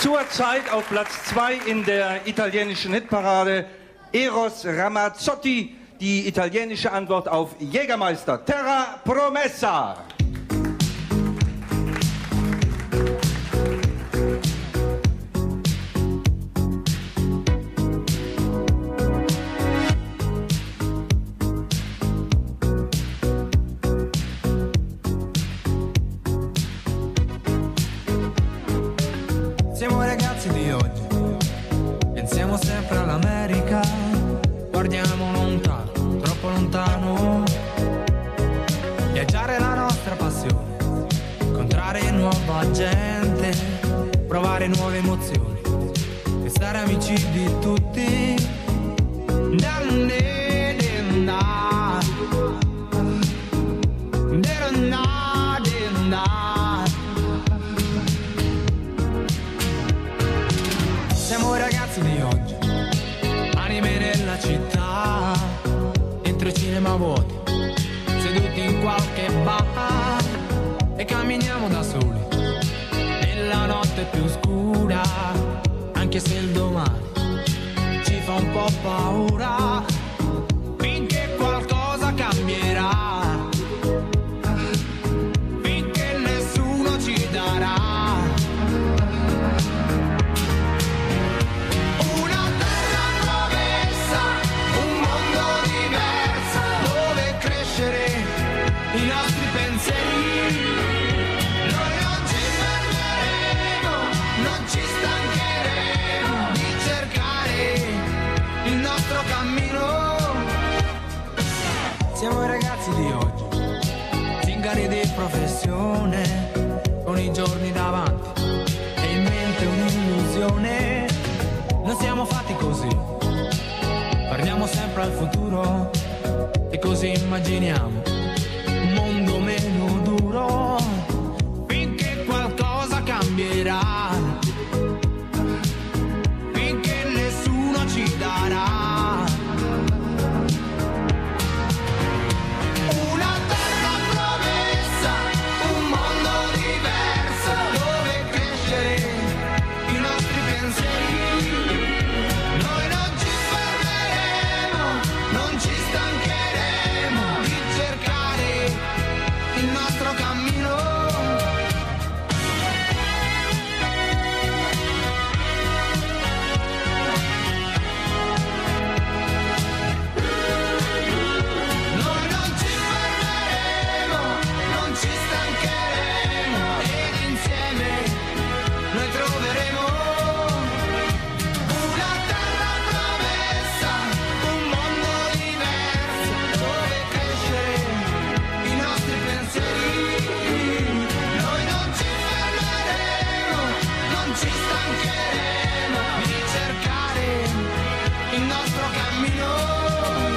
Zurzeit auf Platz 2 in der italienischen Hitparade Eros Ramazzotti, die italienische Antwort auf Jägermeister Terra Promessa. Ragazzi di oggi, pensiamo sempre all'America, guardiamo lontano, troppo lontano. Viaggiare è la nostra passione, incontrare nuova gente, provare nuove emozioni, e stare amici di tutti. Siamo nella città, dentro i cinema vuoti, seduti in qualche bar e camminiamo da soli, nella notte più scura, anche se il domani ci fa un po' paura, Siamo i ragazzi di oggi, zingari di professione, con i giorni davanti e in mente un'illusione. Non siamo fatti così, guardiamo sempre al futuro e così immaginiamo camino.